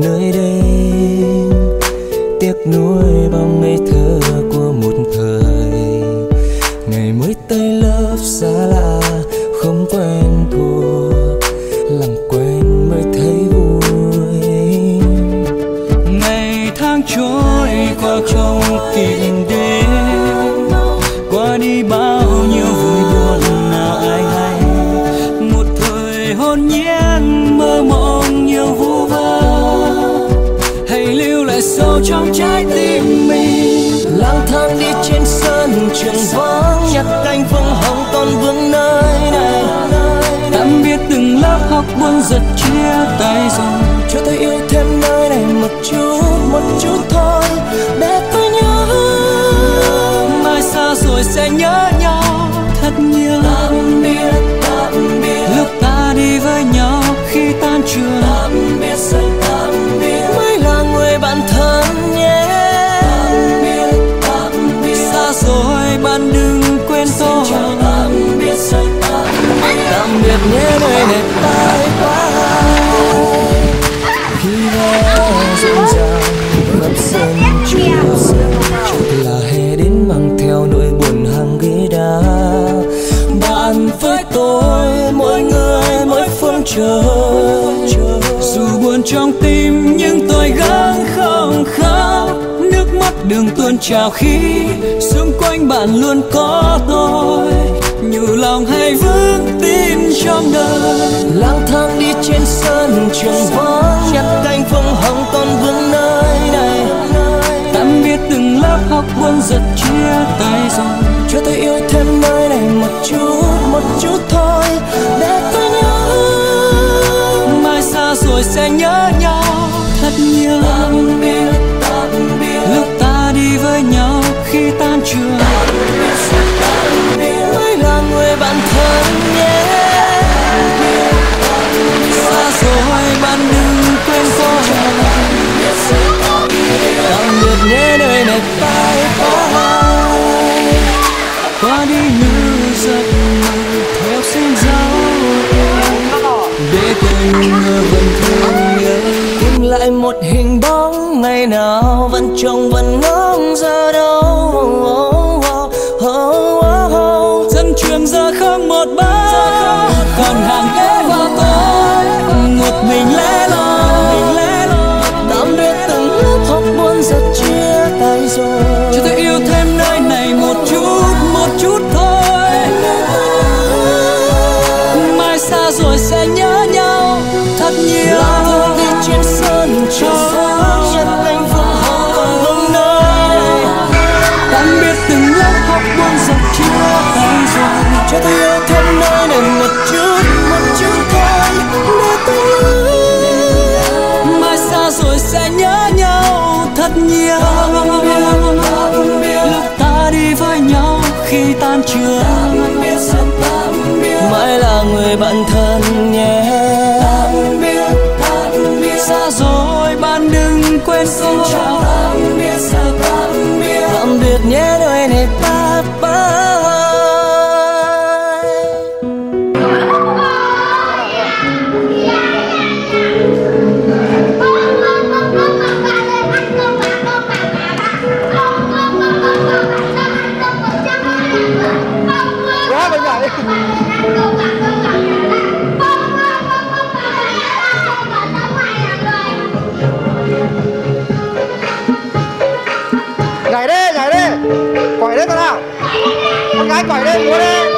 nơi đây, tiếc nuối bao ngây thơ của một thời. Ngày mới tới lớp xa lạ, không quen thuộc, lặng quên mới thấy vui. Ngày tháng trôi qua trong kỷ đêm qua đi bao nhiêu vui buồn nào ai hay. Một thời hôn nhiên lưu sâu trong trái tim mình. Lang thang đi trên sân trường vắng nhặt cánh phương hồng còn vương nơi này. Tạm biệt từng lớp học buồn giật chia tay rồi. Cho tôi yêu thêm nơi này một chút một chút thôi. Để tôi nhớ mai xa rồi sẽ nhớ nhau. Thật nhiều tạm biệt tạm biệt lúc ta đi với nhau Nhớ nhé nơi đẹp tai quá khi nó dâng ràng khắp sân trường là hè đến mang theo nỗi buồn hàng ghế đá. Bạn với tôi, mỗi người, mỗi phương trời. Dù buồn trong tim, nhưng tôi gắng không khóc. Nước mắt đường tuôn trào khi xung quanh bạn luôn có tôi trong đời lang thang đi trên sân trường vắng. Nhặt cánh phương hồng còn vương nơi này. Tạm biệt từng lớp học buồn giật chia tay rồi. Cho tôi yêu thêm nơi này một chút một chút thôi. Để tôi nhớ mai xa rồi sẽ nhớ nhau. Thật nhiều tạm biệt tạm biệt lúc ta đi với nhau khi tan trường. Một hình bóng ngày nào vẫn trông vẫn ngóng giờ đâu. Dân trường giờ không một bóng còn hàng ghế và tôi một mình lẻ khi chưa mãi là người bạn thân nhé xa rồi bạn đừng quên tôi tạm biệt nhé nơi này ta. Nhảy đi nhảy đi